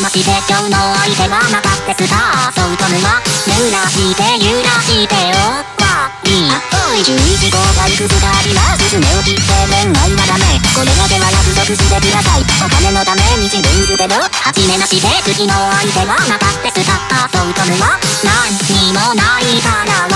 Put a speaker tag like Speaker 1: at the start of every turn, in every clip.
Speaker 1: 今日の相手はまたってスターそうトムは揺らして揺らしておわりおい11号バイクスがありますすねを切って恋愛は。ダメこれだけは約束してくださいお金のために自分捨てろ初めまして次の相手はまたってスターそうトムは何にもないから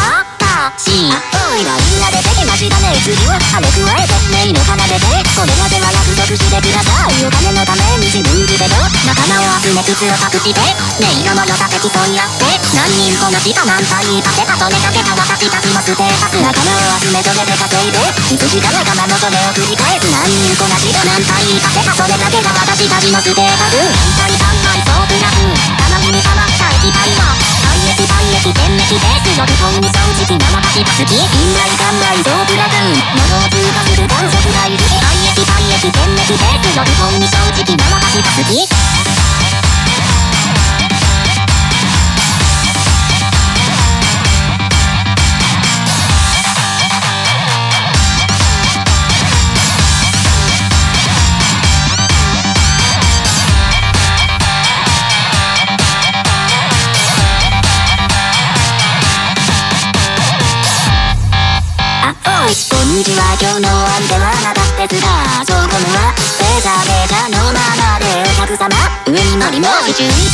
Speaker 1: ね次は羽加えてメイの奏でてこれだけは約束してくださいお金のために自分捨てろ仲間を集めつつを隠して音色の良さで競い合って何人こなした何体立てたそれだけが私たちのステータス仲間を集めそれで稼いでいつしか仲間もそれを繰り返す何人こなした何体立てたそれだけが私たちのステータス何体3体そうプラスたまにたまった液体は体液体液点滅ですよ不幸に正直な私が好き滅ですよ不幸に正直な私が好きこんにちは今日の相手はあ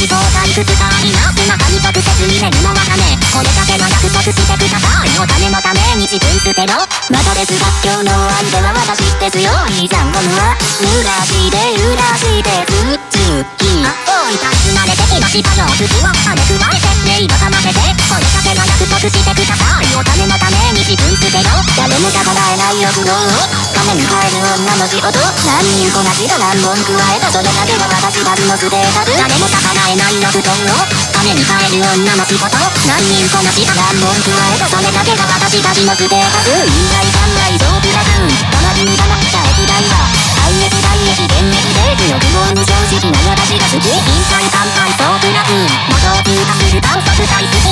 Speaker 1: 宇宙一等退屈さあります中に直接入れるのは金これだけの約束してくださいお金のために自分捨てろ。またですが今日の相手は私です。よいいじゃんゴムは濡らして濡らしてふっつきおいタイツ慣れてきましたよ次は羽加えてネイルませてこれだけの約束してくださいお金のために自分捨てろ。誰も叶えない欲望を。金に変える女の仕事何人こなした何本加えたそれだけが私たちのステータス誰魚い何の布団を雨に耐える女の仕事何人こなしたら文句はえとそれだけが私たちのステータス院外館内臓器ラグーン玉銀玉射液台は体液体液電液ベーの欲望に常識な私が好き引退乾杯ソープラグーン元を通過する炭素好き